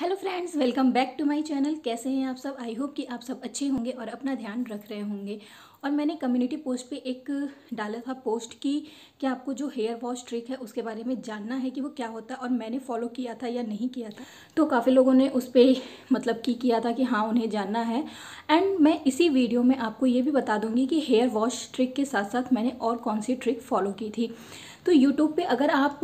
Hello friends welcome back to my channel कैसे हैं आप सब? आई होप कि आप सब अच्छे होंगे और अपना ध्यान रख रहे होंगे। और मैंने कम्युनिटी पोस्ट पे एक डाला था पोस्ट की कि आपको जो हेयर वॉश ट्रिक है उसके बारे में जानना है कि वो क्या होता है और मैंने फॉलो किया था या नहीं किया था। तो काफ़ी लोगों ने उस पर मतलब की, किया था कि हाँ उन्हें जानना है। एंड मैं इसी वीडियो में आपको ये भी बता दूँगी कि हेयर वॉश ट्रिक के साथ साथ मैंने और कौन सी ट्रिक फॉलो की थी। तो यूट्यूब पे अगर आप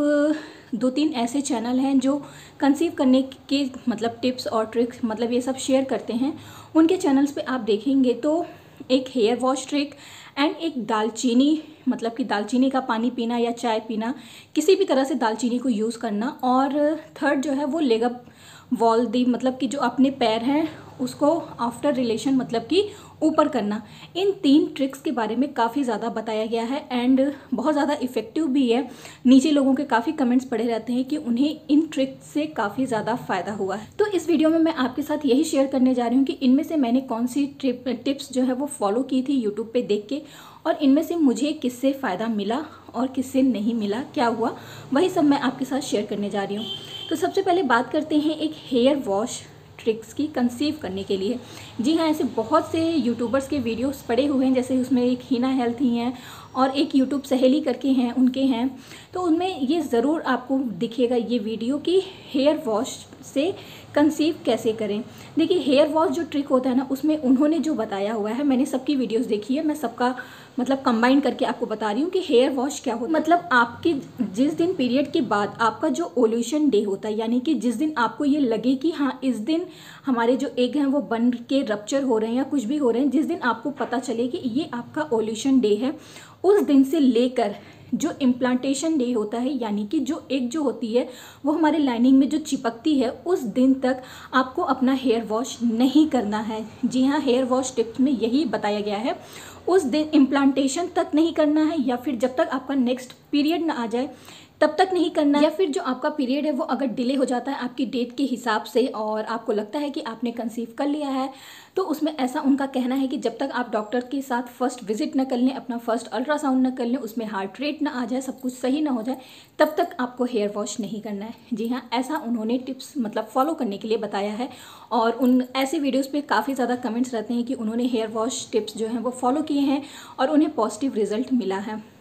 दो तीन ऐसे चैनल हैं जो कंसीव करने के मतलब टिप्स और ट्रिक्स मतलब ये सब शेयर करते हैं, उनके चैनल्स पे आप देखेंगे तो एक हेयर वॉश ट्रिक एंड एक दालचीनी मतलब कि दालचीनी का पानी पीना या चाय पीना, किसी भी तरह से दालचीनी को यूज़ करना और थर्ड जो है वो लेगअप वॉल दी मतलब कि जो अपने पैर हैं उसको आफ्टर रिलेशन मतलब कि ऊपर करना। इन तीन ट्रिक्स के बारे में काफ़ी ज़्यादा बताया गया है एंड बहुत ज़्यादा इफ़ेक्टिव भी है। नीचे लोगों के काफ़ी कमेंट्स पड़े रहते हैं कि उन्हें इन ट्रिक्स से काफ़ी ज़्यादा फ़ायदा हुआ है। तो इस वीडियो में मैं आपके साथ यही शेयर करने जा रही हूँ कि इनमें से मैंने कौन सी ट्रिप टिप्स जो है वो फॉलो की थी यूट्यूब पर देख के और इनमें से मुझे किससे फ़ायदा मिला और किससे नहीं मिला, क्या हुआ, वही सब मैं आपके साथ शेयर करने जा रही हूँ। तो सबसे पहले बात करते हैं एक हेयर वॉश ट्रिक्स की कंसीव करने के लिए। जी हाँ ऐसे बहुत से यूट्यूबर्स के वीडियोस पड़े हुए हैं, जैसे उसमें एक हीना हेल्थ ही हैं और एक यूट्यूब सहेली करके हैं, उनके हैं। तो उनमें ये ज़रूर आपको दिखेगा ये वीडियो कि हेयर वॉश से कंसीव कैसे करें? देखिए हेयर वॉश जो ट्रिक होता है ना, उसमें उन्होंने जो बताया हुआ है, मैंने सबकी वीडियोस देखी है, मैं सबका मतलब कंबाइन करके आपको बता रही हूँ कि हेयर वॉश क्या होता है। मतलब आपके जिस दिन पीरियड के बाद आपका जो ओल्यूशन डे होता है, यानी कि जिस दिन आपको ये लगे कि हाँ इस दिन हमारे जो एग हैं, वो बन के रप्चर हो रहे हैं या कुछ भी हो रहे हैं, जिस दिन आपको पता चले कि ये आपका ओल्यूशन डे है, उस दिन से लेकर जो इम्प्लांटेशन डे होता है, यानी कि जो एक जो होती है, वो हमारे लाइनिंग में जो चिपकती है, उस दिन तक आपको अपना हेयर वॉश नहीं करना है। जी हाँ हेयर वॉश टिप्स में यही बताया गया है। उस दिन इम्प्लांटेशन तक नहीं करना है, या फिर जब तक आपका नेक्स्ट पीरियड ना आ जाए तब तक नहीं करना। या फिर जो आपका पीरियड है, वो अगर डिले हो जाता है आपकी डेट के हिसाब से और आपको लगता है कि आपने कंसीव कर लिया है तो उसमें ऐसा उनका कहना है कि जब तक आप डॉक्टर के साथ फ़र्स्ट विज़िट न कर लें, अपना फ़र्स्ट अल्ट्रासाउंड न कर लें, उसमें हार्ट रेट ना आ जाए, सब कुछ सही ना हो जाए, तब तक आपको हेयर वॉश नहीं करना है। जी हाँ ऐसा उन्होंने टिप्स मतलब फॉलो करने के लिए बताया है और उन ऐसे वीडियोज़ पर काफ़ी ज़्यादा कमेंट्स रहते हैं कि उन्होंने हेयर वॉश टिप्स जो हैं, वो फॉलो किए हैं और उन्हें पॉजिटिव रिज़ल्ट मिला है।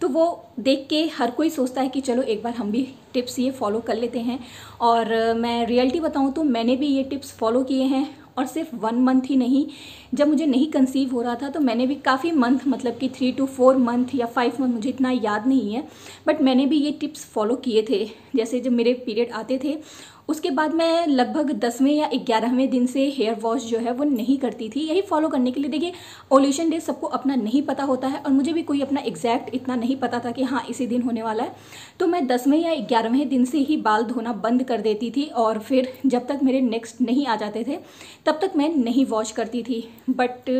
तो वो देख के हर कोई सोचता है कि चलो एक बार हम भी टिप्स ये फॉलो कर लेते हैं। और मैं रियलिटी बताऊँ तो मैंने भी ये टिप्स फॉलो किए हैं और सिर्फ़ वन मंथ ही नहीं। जब मुझे नहीं कंसीव हो रहा था तो मैंने भी काफ़ी मंथ मतलब कि थ्री टू फोर मंथ या फाइव मंथ मुझे इतना याद नहीं है। बट मैंने भी ये टिप्स फॉलो किए थे। जैसे जब मेरे पीरियड आते थे उसके बाद मैं लगभग दसवें या ग्यारहवें दिन से हेयर वॉश जो है वो नहीं करती थी। यही फॉलो करने के लिए देखिए ओल्यूशन डे सबको अपना नहीं पता होता है और मुझे भी कोई अपना एग्जैक्ट इतना नहीं पता था कि हाँ इसी दिन होने वाला है। तो मैं दसवें या ग्यारहवें दिन से ही बाल धोना बंद कर देती थी और फिर जब तक मेरे नेक्स्ट नहीं आ जाते थे, तब तक मैं नहीं वॉश करती थी। बट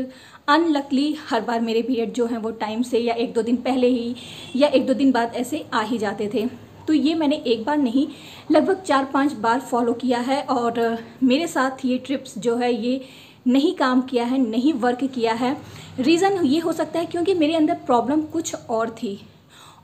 अनलकली हर बार मेरे पीरियड जो हैं वो टाइम से या एक दो दिन पहले ही या एक दो दिन बाद ऐसे आ ही जाते थे। तो ये मैंने एक बार नहीं, लगभग चार पाँच बार फॉलो किया है और मेरे साथ ये ट्रिप्स जो है ये नहीं काम किया है, नहीं वर्क किया है। रीज़न ये हो सकता है क्योंकि मेरे अंदर प्रॉब्लम कुछ और थी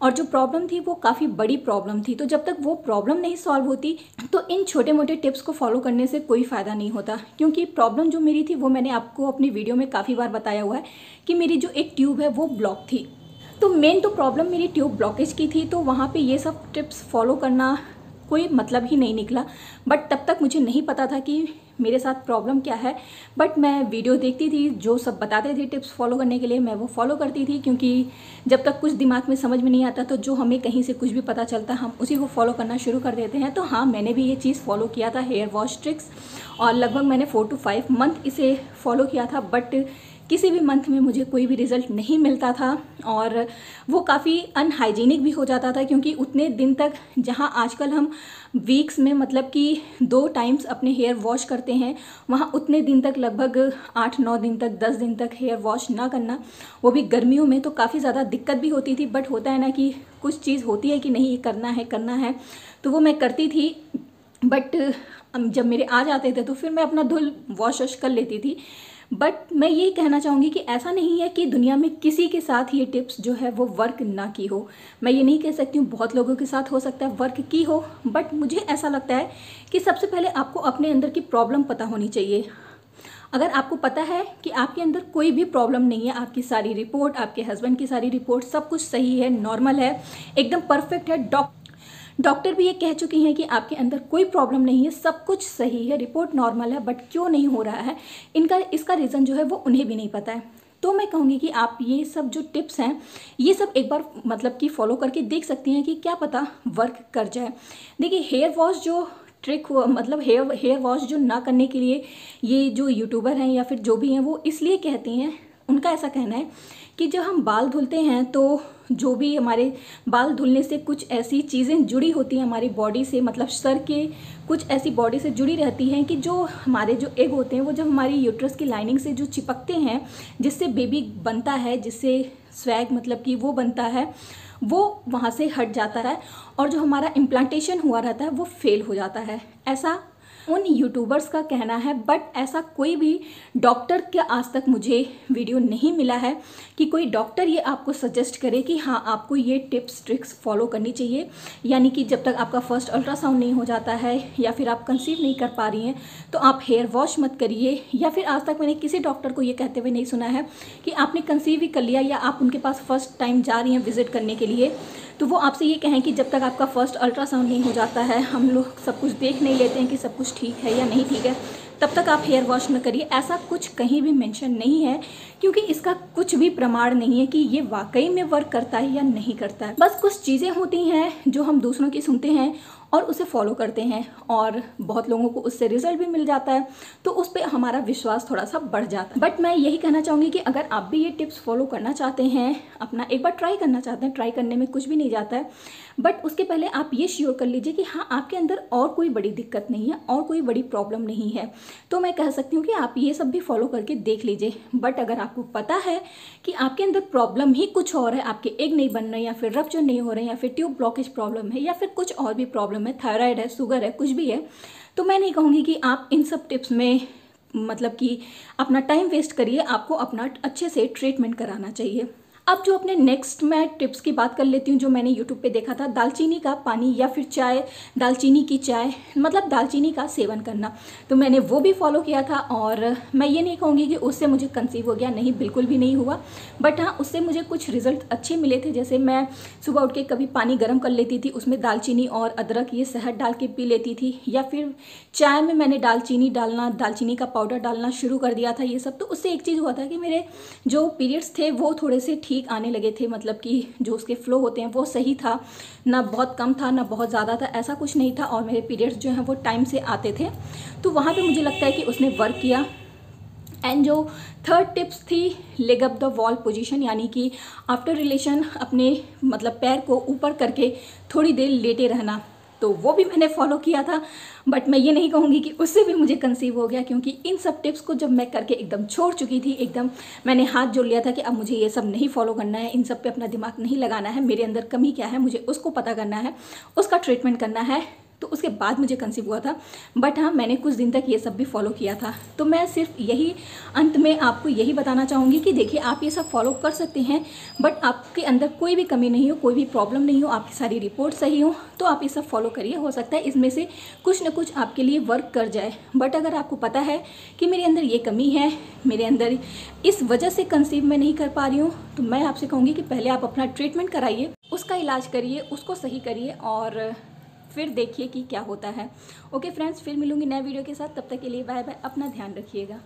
और जो प्रॉब्लम थी वो काफ़ी बड़ी प्रॉब्लम थी। तो जब तक वो प्रॉब्लम नहीं सॉल्व होती तो इन छोटे मोटे टिप्स को फॉलो करने से कोई फ़ायदा नहीं होता। क्योंकि प्रॉब्लम जो मेरी थी वो मैंने आपको अपनी वीडियो में काफ़ी बार बताया हुआ है कि मेरी जो एक ट्यूब है वो ब्लॉक थी। तो मेन तो प्रॉब्लम मेरी ट्यूब ब्लॉकेज की थी तो वहाँ पे ये सब टिप्स फॉलो करना कोई मतलब ही नहीं निकला। बट तब तक मुझे नहीं पता था कि मेरे साथ प्रॉब्लम क्या है। बट मैं वीडियो देखती थी, जो सब बताते थे टिप्स फॉलो करने के लिए, मैं वो फॉलो करती थी, क्योंकि जब तक कुछ दिमाग में समझ में नहीं आता तो जो हमें कहीं से कुछ भी पता चलता, हम उसी को फॉलो करना शुरू कर देते हैं। तो हाँ मैंने भी ये चीज़ फॉलो किया था हेयर वॉश ट्रिक्स और लगभग मैंने फोर टू फाइव मंथ इसे फॉलो किया था। बट किसी भी मंथ में मुझे कोई भी रिज़ल्ट नहीं मिलता था और वो काफ़ी अनहाइजीनिक भी हो जाता था क्योंकि उतने दिन तक जहाँ आजकल हम वीक्स में मतलब कि दो टाइम्स अपने हेयर वॉश करते हैं, वहाँ उतने दिन तक लगभग आठ, नौ दिन तक, दस दिन तक हेयर वॉश ना करना, वो भी गर्मियों में तो काफ़ी ज़्यादा दिक्कत भी होती थी बट होता है ना कि कुछ चीज़ होती है कि नहीं ये करना है करना है तो वो मैं करती थी बट जब मेरे आ जाते थे तो फिर मैं अपना धुल वॉश वॉश कर लेती थी। बट मैं यही कहना चाहूँगी कि ऐसा नहीं है कि दुनिया में किसी के साथ ये टिप्स जो है वो वर्क ना की हो। मैं ये नहीं कह सकती हूँ, बहुत लोगों के साथ हो सकता है वर्क की हो बट मुझे ऐसा लगता है कि सबसे पहले आपको अपने अंदर की प्रॉब्लम पता होनी चाहिए। अगर आपको पता है कि आपके अंदर कोई भी प्रॉब्लम नहीं है, आपकी सारी रिपोर्ट आपके हस्बैंड की सारी रिपोर्ट सब कुछ सही है नॉर्मल है, एकदम परफेक्ट है डॉक्टर डॉक्टर भी ये कह चुके हैं कि आपके अंदर कोई प्रॉब्लम नहीं है, सब कुछ सही है, रिपोर्ट नॉर्मल है, बट क्यों नहीं हो रहा है? इनका, इसका रीज़न जो है वो उन्हें भी नहीं पता है। तो मैं कहूँगी कि आप ये सब जो टिप्स हैं, ये सब एक बार मतलब कि फॉलो करके देख सकती हैं कि क्या पता वर्क कर जाए। देखिए हेयर वॉश जो ट्रिक हुआ मतलब हेयर हेयर वॉश जो ना करने के लिए ये जो यूट्यूबर हैं या फिर जो भी हैं, वो इसलिए कहते हैं, उनका ऐसा कहना है कि जब हम बाल धुलते हैं तो जो भी हमारे बाल धुलने से कुछ ऐसी चीज़ें जुड़ी होती हैं हमारी बॉडी से मतलब सर के कुछ ऐसी बॉडी से जुड़ी रहती हैं कि जो हमारे जो एग होते हैं, वो जब हमारी यूट्रस की लाइनिंग से जो चिपकते हैं, जिससे बेबी बनता है, जिससे स्वैग मतलब कि वो बनता है, वो वहाँ से हट जाता है और जो हमारा इम्प्लांटेशन हुआ रहता है, वो फेल हो जाता है। ऐसा उन यूट्यूबर्स का कहना है बट ऐसा कोई भी डॉक्टर के आज तक मुझे वीडियो नहीं मिला है कि कोई डॉक्टर ये आपको सजेस्ट करे कि हाँ आपको ये टिप्स ट्रिक्स फॉलो करनी चाहिए। यानी कि जब तक आपका फ़र्स्ट अल्ट्रासाउंड नहीं हो जाता है या फिर आप कंसीव नहीं कर पा रही हैं तो आप हेयर वॉश मत करिए। या फिर आज तक मैंने किसी डॉक्टर को ये कहते हुए नहीं सुना है कि आपने कंसीव ही कर लिया या आप उनके पास फ़र्स्ट टाइम जा रही हैं विज़िट करने के लिए तो वो आपसे ये कहें कि जब तक आपका फ़र्स्ट अल्ट्रासाउंड नहीं हो जाता है, हम लोग सब कुछ देख नहीं लेते हैं कि सब कुछ ठीक है या नहीं ठीक है, तब तक आप हेयर वॉश न करिए। ऐसा कुछ कहीं भी मेंशन नहीं है, क्योंकि इसका कुछ भी प्रमाण नहीं है कि ये वाकई में वर्क करता है या नहीं करता है। बस कुछ चीज़ें होती हैं जो हम दूसरों की सुनते हैं और उसे फॉलो करते हैं और बहुत लोगों को उससे रिज़ल्ट भी मिल जाता है। तो उस पर हमारा विश्वास थोड़ा सा बढ़ जाता है। बट मैं यही कहना चाहूँगी कि अगर आप भी ये टिप्स फॉलो करना चाहते हैं, अपना एक बार ट्राई करना चाहते हैं ट्राई करने में कुछ भी नहीं जाता है। बट उसके पहले आप ये श्योर कर लीजिए कि हाँ आपके अंदर और कोई बड़ी दिक्कत नहीं है, और कोई बड़ी प्रॉब्लम नहीं है। तो मैं कह सकती हूँ कि आप ये सब भी फॉलो करके देख लीजिए। बट अगर आपको पता है कि आपके अंदर प्रॉब्लम ही कुछ और है, आपके एग नहीं बन रहे या फिर रप्चर नहीं हो रहे या फिर ट्यूब ब्लॉकेज प्रॉब्लम है या फिर कुछ और भी प्रॉब्लम है थायराइड है शुगर है, कुछ भी है तो मैं नहीं कहूँगी कि आप इन सब टिप्स में मतलब कि अपना टाइम वेस्ट करिए, आपको अपना अच्छे से ट्रीटमेंट कराना चाहिए। अब जो अपने नेक्स्ट मैं टिप्स की बात कर लेती हूँ, जो मैंने यूट्यूब पे देखा था, दालचीनी का पानी या फिर चाय, दालचीनी की चाय मतलब दालचीनी का सेवन करना। तो मैंने वो भी फॉलो किया था और मैं ये नहीं कहूँगी कि उससे मुझे कंसीव हो गया, नहीं, बिल्कुल भी नहीं हुआ। बट हाँ उससे मुझे कुछ रिज़ल्ट अच्छे मिले थे, जैसे मैं सुबह उठ के कभी पानी गर्म कर लेती थी, उसमें दालचीनी और अदरक ये शहद डाल के पी लेती थी, या फिर चाय में मैंने दालचीनी डालना, दालचीनी का पाउडर डालना शुरू कर दिया था ये सब। तो उससे एक चीज़ हुआ था कि मेरे जो पीरियड्स थे, वो थोड़े से ठीक ठीक आने लगे थे मतलब कि जो उसके फ्लो होते हैं वो सही था, ना बहुत कम था, ना बहुत ज़्यादा था, ऐसा कुछ नहीं था और मेरे पीरियड्स जो हैं वो टाइम से आते थे। तो वहाँ पे मुझे लगता है कि उसने वर्क किया। एंड जो थर्ड टिप्स थी leg up the wall position यानी कि आफ्टर रिलेशन अपने मतलब पैर को ऊपर करके थोड़ी देर लेटे रहना। तो वो भी मैंने फॉलो किया था। बट मैं ये नहीं कहूँगी कि उससे भी मुझे कंसीव हो गया, क्योंकि इन सब टिप्स को जब मैं करके एकदम छोड़ चुकी थी, एकदम मैंने हाथ जोड़ लिया था कि अब मुझे ये सब नहीं फॉलो करना है, इन सब पे अपना दिमाग नहीं लगाना है, मेरे अंदर कमी क्या है, मुझे उसको पता करना है, उसका ट्रीटमेंट करना है। तो उसके बाद मुझे कंसीव हुआ था। बट हाँ मैंने कुछ दिन तक ये सब भी फॉलो किया था। तो मैं सिर्फ़ यही, अंत में आपको यही बताना चाहूँगी कि देखिए, आप ये सब फॉलो कर सकते हैं बट आपके अंदर कोई भी कमी नहीं हो, कोई भी प्रॉब्लम नहीं हो, आपकी सारी रिपोर्ट सही हो तो आप ये सब फॉलो करिए। हो सकता है इसमें से कुछ ना कुछ आपके लिए वर्क कर जाए। बट अगर आपको पता है कि मेरे अंदर ये कमी है, मेरे अंदर इस वजह से कंसीव मैं नहीं कर पा रही हूँ तो मैं आपसे कहूँगी कि पहले आप अपना ट्रीटमेंट कराइए, उसका इलाज करिए, उसको सही करिए और फिर देखिए कि क्या होता है। ओके फ्रेंड्स, फिर मिलूँगी नए वीडियो के साथ। तब तक के लिए बाय बाय। अपना ध्यान रखिएगा।